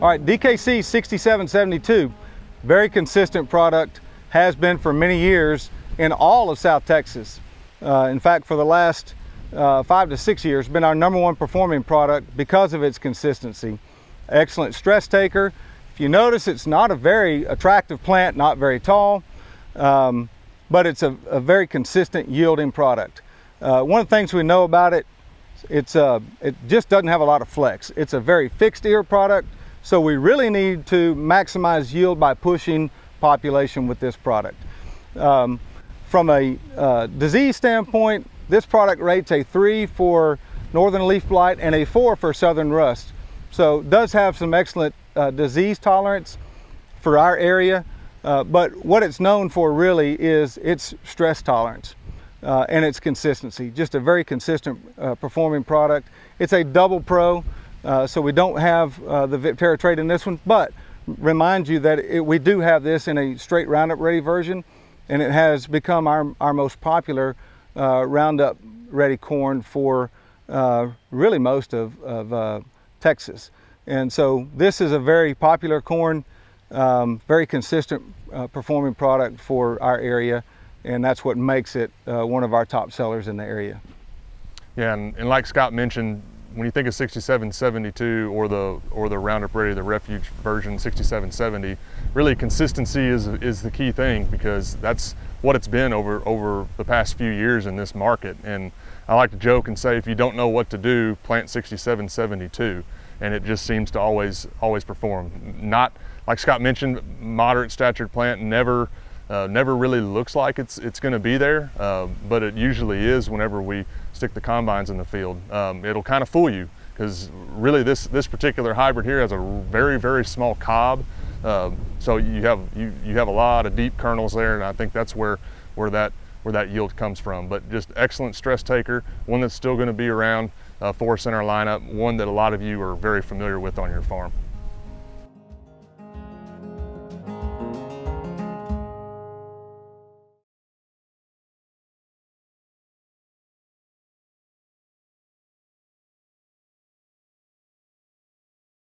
All right, DKC 6772, very consistent product, has been for many years in all of South Texas. Uh, in fact, for the last uh, five to six years, been our number one performing product because of its consistency. Excellent stress taker. If you notice, it's not a very attractive plant, not very tall, um, but it's a, a, very consistent yielding product. Uh, one of the things we know about it, it's uh, it just doesn't have a lot of flex. It's a very fixed ear product, so we really need to maximize yield by pushing population with this product. Um, from a uh, disease standpoint, this product rates a three for northern leaf blight and a four for southern rust. So does have some excellent uh, disease tolerance for our area, uh, but what it's known for really is its stress tolerance uh, and its consistency. Just a very consistent uh, performing product. It's a double pro, uh, so we don't have uh, the Viptera trait in this one, but remind you that it, we do have this in a straight Roundup Ready version, and it has become our, our most popular uh, Roundup Ready corn for uh, really most of, of uh, Texas. And so this is a very popular corn, um, very consistent performing product for our area, and that's what makes it one of our top sellers in the area. Yeah, and, and like Scott mentioned, when you think of 6772 or the or the Roundup Ready, the Refuge version 6770, really consistency is is the key thing because that's what it's been over over the past few years in this market. And I like to joke and say if you don't know what to do, plant 6772, and it just seems to always always perform. Not like Scott mentioned, moderate statured plant never. Uh, never really looks like it's it's going to be there, uh, but it usually is whenever we stick the combines in the field. Um, it'll kind of fool you because really this, this particular hybrid here has a very, very small cob. Uh, so you have, you, you have a lot of deep kernels there and I think that's where, where, that, where that yield comes from. But just excellent stress taker, one that's still gonna be around uh, for us in our lineup, one that a lot of you are very familiar with on your farm.